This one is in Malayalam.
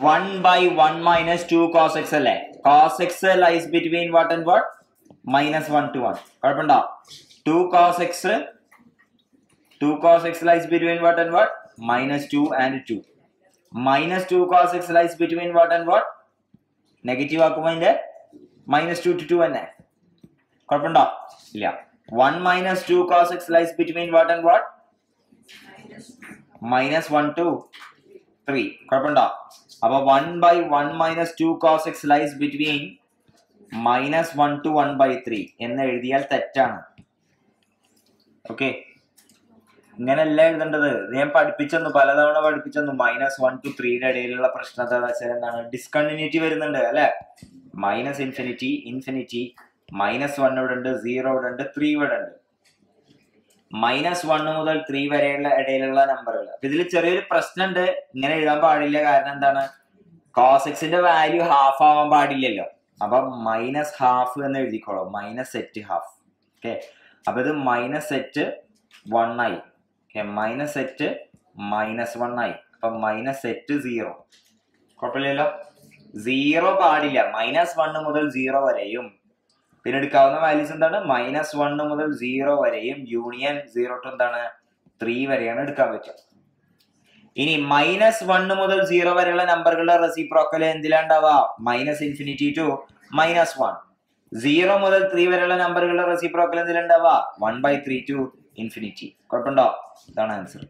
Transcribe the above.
one by one minus two cos x അല്ലേ cos x lies between what and what minus one two one കുഴപ്പമുണ്ടോ two cos x two cos x lies between what and what minus two and two minus two cos x lies between what and what negative ആക്കുമ്പോൾ അതിന്റെ മൈനസ് ടു ടു ടു തന്നെ കുഴപ്പമുണ്ടോ ഇല്ല one minus two cos x lies between what and what minus one two three കുഴപ്പമുണ്ടോ അപ്പൊ one by one minus two cos x lies between minus one to one by three എന്ന് എഴുതിയാൽ തെറ്റാണ്. ഓക്കെ ഇങ്ങനെയല്ല എഴുതേണ്ടത്. ഞാൻ പഠിപ്പിച്ചെന്നു പലതവണ പഠിപ്പിച്ചെന്നു മൈനസ് വൺ ടു ത്രീയുടെ ഇടയിലുള്ള പ്രശ്നം എന്താ വെച്ചാൽ എന്താണ്? ഡിസ്കണ്ടിന്യൂറ്റി വരുന്നുണ്ട് അല്ലെ? Minus infinity infinity minus one ഇവിടെ ഉണ്ട് സീറോ ഇവിടെ ഉണ്ട് ത്രീ ഇവിടെ ഉണ്ട് മൈനസ് വൺ മുതൽ ത്രീ വരെയുള്ള ഇടയിലുള്ള നമ്പറുകൾ അപ്പൊ ഇതിൽ ചെറിയൊരു പ്രശ്നമുണ്ട് ഇങ്ങനെ എഴുതാൻ പാടില്ല. കാരണം എന്താണ്? കോസ് എക്സിന്റെ വാല്യൂ ഹാഫ് ആവാൻ പാടില്ലല്ലോ. അപ്പൊ മൈനസ് ഹാഫ് എന്ന് എഴുതിക്കോളൂ. മൈനസ് സെറ്റ് ഹാഫ് ഓക്കെ അപ്പൊ ഇത് മൈനസ് സെറ്റ് വൺ ആയി. Okay minus set minus one ആയി. അപ്പൊ മൈനസ് സെറ്റ് സീറോ കുഴപ്പമില്ലല്ലോ? സീറോ പാടില്ല. മൈനസ് വൺ മുതൽ സീറോ വരെയും പിന്നെ എടുക്കാവുന്ന വാല്യൂസ് എന്താണ്? മൈനസ് വൺ മുതൽ സീറോ വരെയും യൂണിയൻ സീറോ ടു എന്താണ്? ത്രീ വരെയാണ് എടുക്കാൻ പറ്റുക. ഇനി മൈനസ് വൺ മുതൽ സീറോ വരെയുള്ള നമ്പറുകളുടെ reciprocal എന്തിലാണ്ടാവുക minus infinity to minus one zero മുതൽ ത്രീ വരെയുള്ള നമ്പറുകളുടെ reciprocal എന്തിലുണ്ടാവുക one by three to infinity കുഴപ്പമുണ്ടോ? ഇതാണ് ആൻസർ